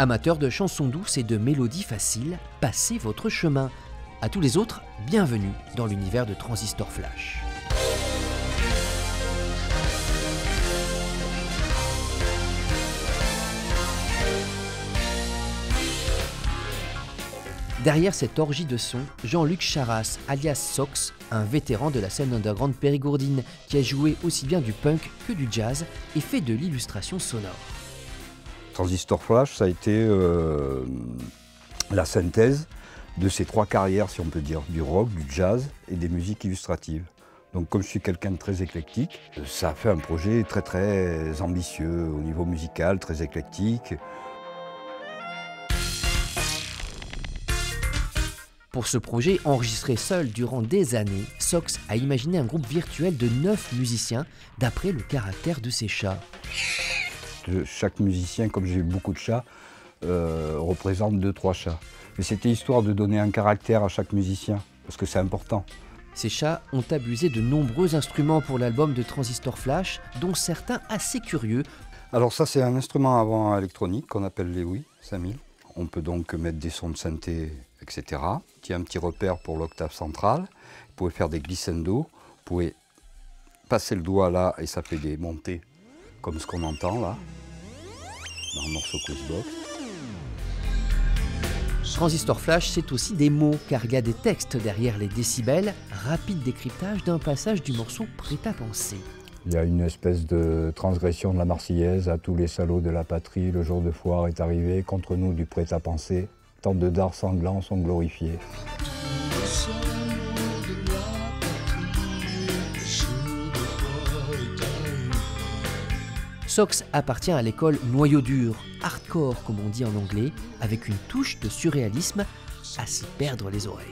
Amateurs de chansons douces et de mélodies faciles, passez votre chemin. À tous les autres, bienvenue dans l'univers de Transistor Flash. Derrière cette orgie de son, Jean-Luc Charras, alias Sox, un vétéran de la scène underground périgourdine qui a joué aussi bien du punk que du jazz et fait de l'illustration sonore. Transistor Flash, ça a été euh, la synthèse de ces trois carrières, si on peut dire, du rock, du jazz et des musiques illustratives. Donc comme je suis quelqu'un de très éclectique, ça a fait un projet très très ambitieux au niveau musical, très éclectique. Pour ce projet, enregistré seul durant des années, Sox a imaginé un groupe virtuel de 9 musiciens d'après le caractère de ses chats. Chaque musicien, comme j'ai eu beaucoup de chats, euh, représente 2-3 chats. Mais c'était histoire de donner un caractère à chaque musicien, parce que c'est important. Ces chats ont abusé de nombreux instruments pour l'album de Transistor Flash, dont certains assez curieux. Alors ça c'est un instrument avant électronique qu'on appelle les oui 5000. On peut donc mettre des sons de synthé etc. Il y a un petit repère pour l'octave centrale. Vous pouvez faire des glissando. Vous pouvez passer le doigt là et ça fait des montées comme ce qu'on entend là dans le morceau Box. Transistor Flash, c'est aussi des mots, car il y a des textes derrière les décibels, rapide décryptage d'un passage du morceau prêt à penser. Il y a une espèce de transgression de la Marseillaise à tous les salauds de la patrie. Le jour de foire est arrivé, contre nous du prêt à penser. Tant de dards sanglants sont glorifiés. Sox appartient à l'école noyau dur, hardcore comme on dit en anglais, avec une touche de surréalisme à s'y perdre les oreilles.